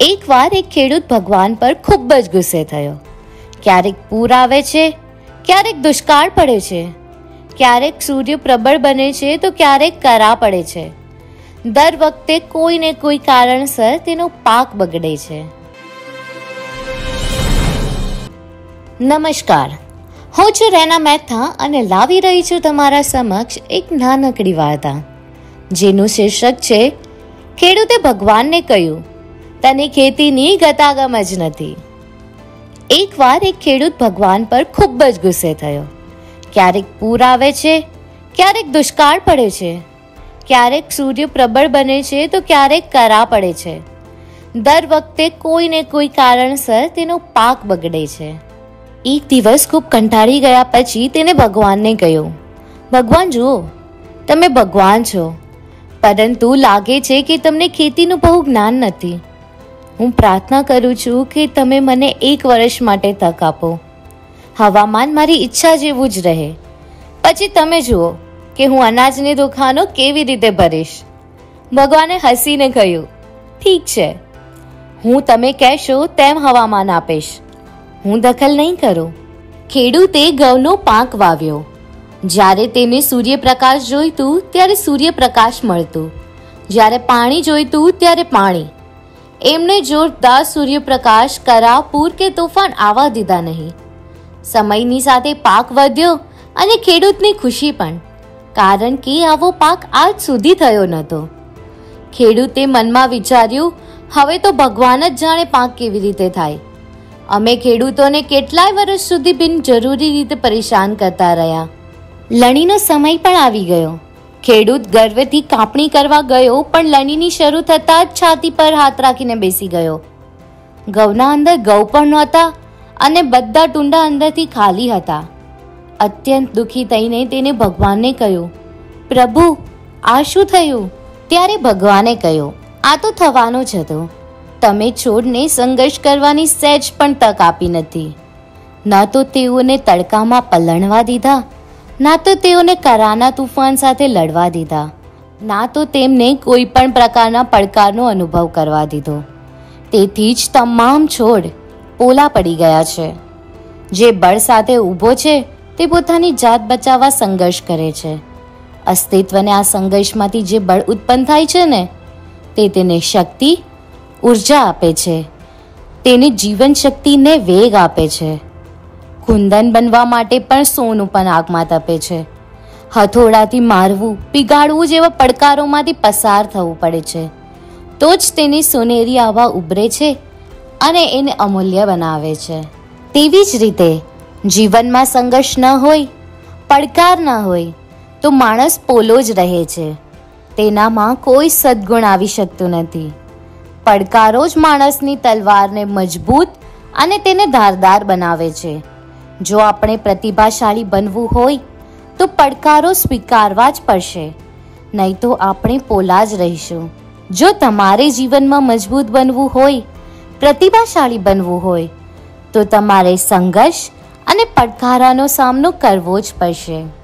એકવાર એક ખેડૂત ભગવાન પર ખૂબ જ ગુસ્સે થયો. ક્યારેક પૂર આવે છે, ક્યારેક દુષ્કાળ પડે છે. ક્યારેક સૂર્ય પ્રબળ બને છે, તો ક્યારેક કરા પડે છે. દર વખતે કોઈ ને કોઈ કારણસર તેનો પાક બગડે છે. નમસ્કાર. હું છું રેના મહેતા અને લાવી રહી છું તમારા સમક્ષ એક નાનકડી વાર્તા, જેનું શીર્ષક છે, ખેડૂતે ભગવાનને કહ્યું તને ખેતીની ગતાગમ જ નથી. એકવાર એક ખેડૂત ભગવાન પર ખૂબ જ ગુસ્સે થયો. ક્યારેક પૂર આવે છે, ક્યારેક દુષ્કાળ પડે છે. ક્યારેક સૂર્ય પ્રબળ બને છે, તો ક્યારેક કરા પડે છે. દર વખતે કોઈ ને કોઈ કારણસર તેનો પાક બગડે છે. એક દિવસ ખૂબ કંટાળી ગયા પછી તેને ભગવાનને કહ્યું, ભગવાન જુઓ, તમે ભગવાન છો. પરંતુ લાગે છે કે તમને ખેતીનું બહુ જ્ઞાન નથી. હું પ્રાર્થના કરું છું કે તમે મને એક વર્ષ માટે તક આપો. હવામાન મારી ઈચ્છા જેવું જ રહે. પછી તમે જુઓ કે હું અનાજની દુકાનો કેવી રીતે ભરીશ. ભગવાને હસીને કહ્યું, ઠીક છે. હું તમે કહેશો તેમ હવામાન આપીશ. હું દખલ નહીં કરું. ખેડૂતે ઘઉંનો પાક વાવ્યો. જ્યારે તેને સૂર્યપ્રકાશ જોઈતું, ત્યારે સૂર્યપ્રકાશ મળતું. જ્યારે પાણી જોઈતું, ત્યારે પાણી. એમણે જોરદાર સૂર્યપ્રકાશ કરા પૂર કે તોફાન આવવા દીધા નહીં. સમયની સાથે પાક વધ્યો અને ખેડૂતની ખુશી પણ, કારણ કે આવો પાક આજ સુધી થયો નહોતો. ખેડૂતે મનમાં વિચાર્યું, હવે તો ભગવાન જ જાણે પાક કેવી રીતે થાય. અમે ખેડૂતોને કેટલાય વર્ષ સુધી બિનજરૂરી રીતે પરેશાન કરતા રહ્યા. લણીનો સમય પણ આવી ગયો. ખેડૂત ગર્વથી કાપણી કરવા ગયો, પણ લણીની શરૂ થતાં જ છાતી પર હાથ રાખીને બેસી ગયો. ઘઉંના અંદર ઘઉં પણ નહોતા અને બધા ટુંડા અંદરથી ખાલી હતા. અત્યંત દુઃખી થઈને તેને ભગવાનને કહ્યું, પ્રભુ, આ શું થયું? ત્યારે ભગવાને કહ્યું, આ તો થવાનું જ હતું. તમે છોડને સંઘર્ષ કરવાની સહેજ પણ તક આપી નથી. ન તો તેઓને તડકામાં પલણવા દીધા ના તો તેઓને કરાના તુફાન સાથે લડવા દીધા. ના તો તેમને કોઈ પણ પ્રકારના પડકારનો અનુભવ કરવા દીધો. તેથી જ તમામ છોડ પોલા પડી ગયા છે. જે બળ સાથે ઊભો છે, તે પોતાની જાત બચાવવા સંઘર્ષ કરે છે. અસ્તિત્વને આ સંઘર્ષમાંથી જે બળ ઉત્પન્ન થાય છે ને, તે તેને શક્તિ, ઊર્જા આપે છે. તેને જીવન શક્તિને વેગ આપે છે. કુંદન બનવા માટે પણ સોનું પણ આગમાં તપે છે. હથોડાથી મારવું પીગાડવું જેવા પડકારોમાંથી પસાર થવું પડે છે. તો જ તેની સોનેરી આવા ઉભરે છે અને એને અમૂલ્ય બનાવે છે. તેવી જ રીતે, જીવનમાં સંઘર્ષ ન હોય, પડકાર ન હોય, તો માણસ પોલો જ રહે છે. તેનામાં કોઈ સદગુણ આવી શકતું નથી. પડકારો જ માણસની તલવારને મજબૂત અને તેને ધારદાર બનાવે છે. જો આપણે પ્રતિભાશાળી બનવું હોય, તો પડકારો સ્વીકારવા જ પડશે. નહીં તો આપણે પોલા જ રહીશું. જો તમારે જીવનમાં મજબૂત બનવું હોય, પ્રતિભાશાળી બનવું હોય, તો તમારે સંઘર્ષ અને પડકારાનો સામનો કરવો જ પડશે.